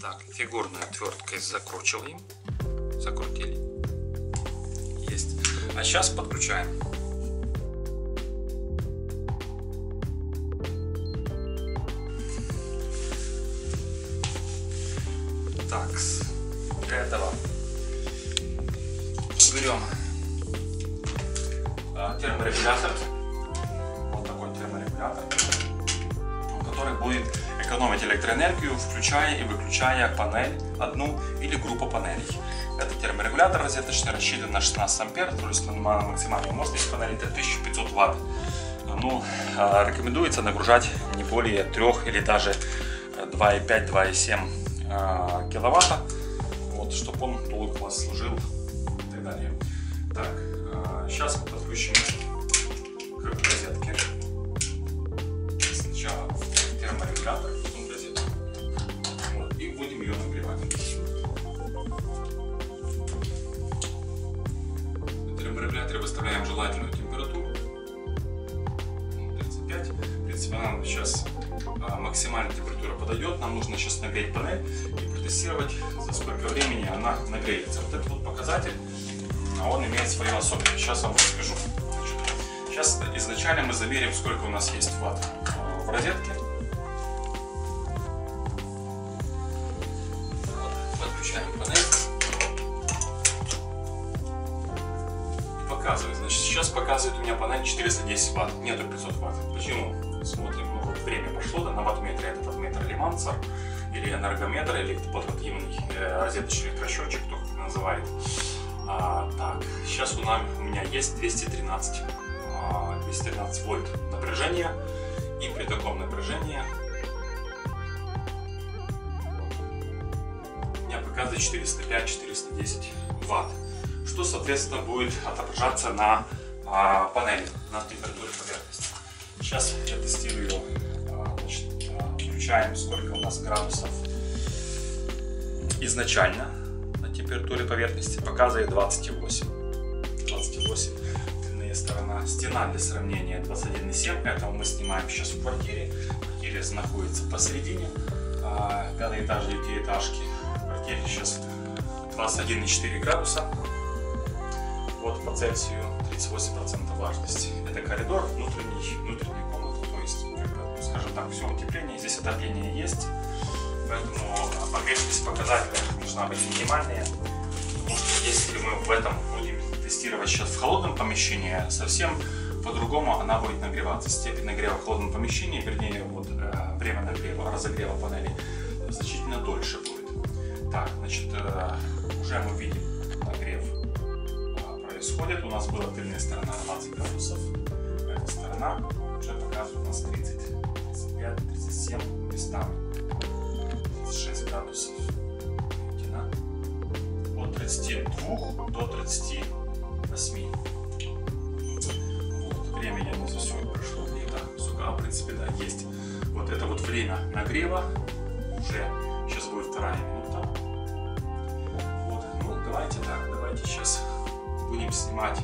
Так, фигурной отверткой закручиваем. Закрутили. Есть. А сейчас подключаем. Так, для этого берем а, терморегулятор. Вот такой терморегулятор, который будет экономить электроэнергию, включая и выключая панель одну или группу панелей. Этот терморегулятор розеточный рассчитан на 16 ампер, то есть на максимальную мощность панели это 1500 ватт. Ну, а, рекомендуется нагружать не более 3 или даже 2,5-2,7 а, киловатта, вот, чтобы он долго у вас служил и так далее. Так, сейчас мы подключим к розетке. Сначала терморегулятор, потом розетку. Вот, и будем ее нагревать. В терморегуляторе выставляем желательную температуру. 35. В принципе, нам сейчас максимальная температура подойдет. Нам нужно сейчас нагреть панель и протестировать, за сколько времени она нагреется. Вот этот вот показатель, он имеет свою особенность. Сейчас вам расскажу. Сейчас изначально мы замерим, сколько у нас есть ватт в розетке. Показывает. Значит, сейчас показывает у меня панель 410 ватт, нету 500 ватт. Почему? Смотрим, ну, время пошло, да, на ваттметре это ваттметр Лиманцер или энергометр, или портативный э, розеточный электросчетчик, кто как называет. А, так, сейчас у, нас, у меня есть 213, а, 213 вольт напряжения, и при таком напряжении у меня показывает 405-410 ватт, что соответственно будет отображаться на а, панели, на температуре поверхности. Сейчас я тестирую, а, значит, а, включаем сколько у нас градусов изначально на температуре поверхности, показывает 28. 28 тыльная сторона. Стена для сравнения 21,7. Это мы снимаем сейчас в квартире. В квартире находится посередине. Пятый этаж девятиэтажки. В квартире сейчас 21,4 градуса. Вот по Цельсию 38% влажности. Это коридор, внутренний, внутренняя комната, то есть, скажем так, все утепление, здесь отопление есть, поэтому поверхность показателя должна быть минимальная, потому что если мы в этом будем тестировать сейчас в холодном помещении, совсем по-другому она будет нагреваться. Степень нагрева в холодном помещении, вернее, вот, э, время нагрева, разогрева панели значительно дольше будет. Так, значит, э, уже мы видим происходит. У нас была тыльная сторона 20 градусов, эта сторона уже показывает у нас 30, 35, 37 местами, 36 градусов. От 32 до 38. Вот, время я не засек, прошло где-то, а в принципе да, есть. Вот это вот время нагрева, уже сейчас будет вторая минута. Будем снимать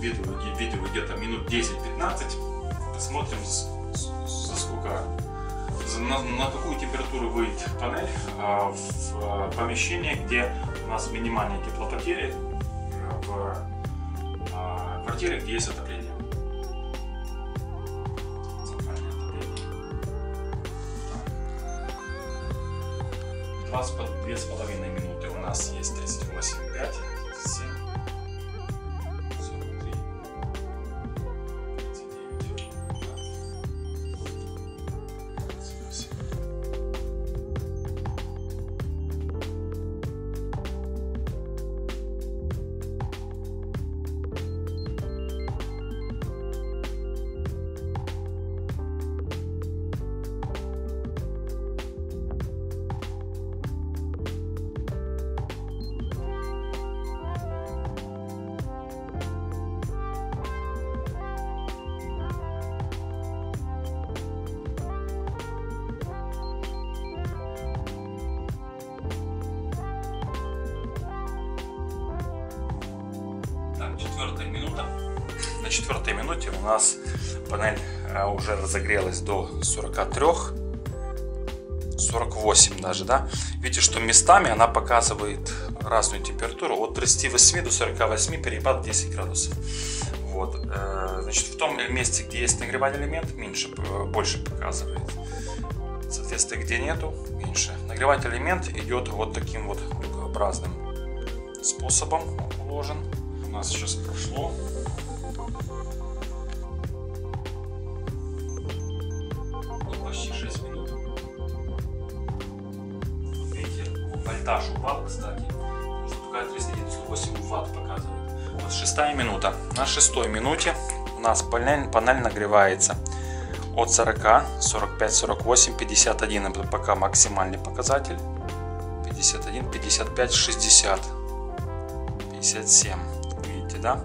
видео, видео где-то минут 10-15. Посмотрим, за сколько, на, на какую температуру выйдет панель а, в а, помещении, где у нас минимальные теплопотери, в а, квартире, где есть отопление. Две с половиной минуты у нас есть 38,5. Так, четвертая минута. На четвертой минуте у нас панель э, уже разогрелась до 43 48 даже, да. Видите, что местами она показывает разную температуру от 38 до 48, перепад 10 градусов. Вот, э, значит, в том месте, где есть нагревательный элемент, меньше, э, больше показывает. Соответственно, где нету, меньше. Нагревательный элемент идет вот таким вот дугообразным способом уложен. У нас сейчас прошло вольтаж упал, кстати. Штука 398 Вт показывает. Вот шестая минута. На шестой минуте у нас панель, панель нагревается от 40, 45, 48, 51. Это пока максимальный показатель. 51, 55, 60, 57. Да?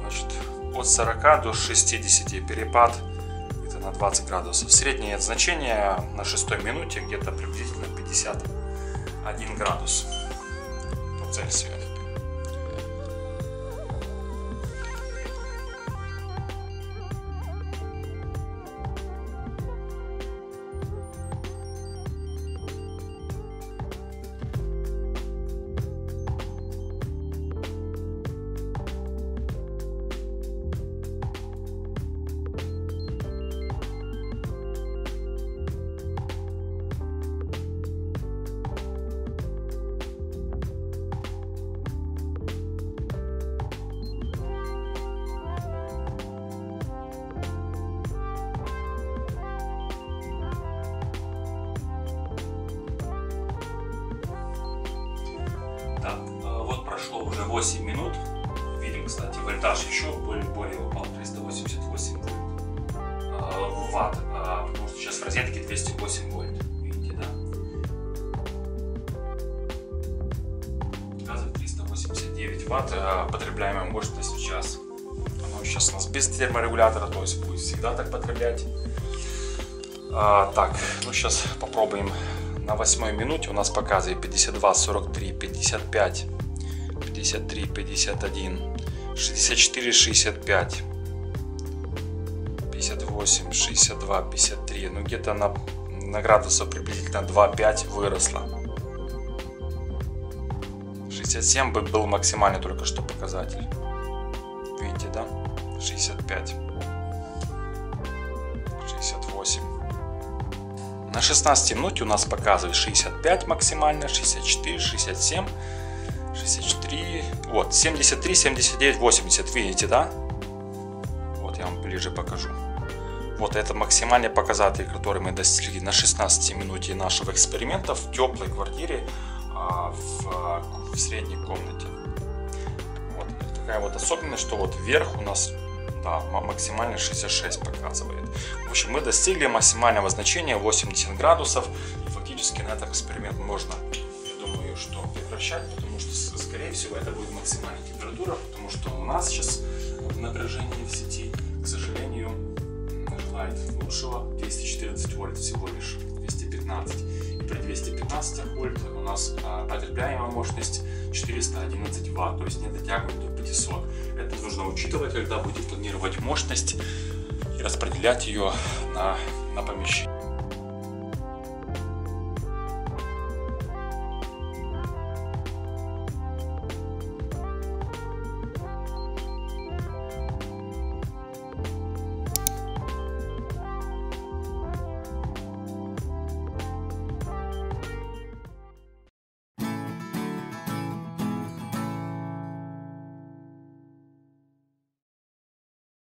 Значит, от 40 до 60 перепад это на 20 градусов. Среднее значение на шестой минуте где-то приблизительно 50 1 градус по Цельсию. Прошло уже 8 минут. Видим, кстати, вольтаж еще более, более упал, 388 э, ватт, э, потому что сейчас в розетке 208 вольт. Видите, да? Показывает 389 ватт, э, потребляемая мощность в час. Оно сейчас у нас без терморегулятора, то есть будет всегда так потреблять. А, так, ну сейчас попробуем на восьмой минуте у нас показывает 52, 43, 55, 53, 51, 64, 65, 58, 62, 53. Ну где-то на, на градусов приблизительно 2-5 выросла. 67 был максимальный только что показатель. Видите, да? 65. 68. На 16 минуте у нас показывает 65 максимально, 64, 67. 64, вот, 73, 79, 80, видите, да? Вот я вам ближе покажу. Вот это максимальный показатель, который мы достигли на 16 минуте нашего эксперимента в теплой квартире а, в, в средней комнате. Вот такая вот особенность, что вот вверх у нас да, максимально 66 показывает. В общем, мы достигли максимального значения 80 градусов. И фактически на этот эксперимент можно, что прекращать, потому что скорее всего, это будет максимальная температура, потому что у нас сейчас напряжение в сети, к сожалению, желает лучшего 214 вольт всего лишь, 215. И при 215 вольт у нас а, потребляемая мощность 411 ватт, то есть не дотягивает до 500. Это нужно учитывать, когда будете планировать мощность и распределять ее на, на помещение.